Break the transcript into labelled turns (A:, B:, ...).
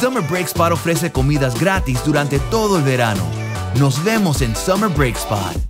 A: Summer Break Spot ofrece comidas gratis durante todo el verano. Nos vemos en Summer Break Spot.